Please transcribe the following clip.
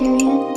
experience.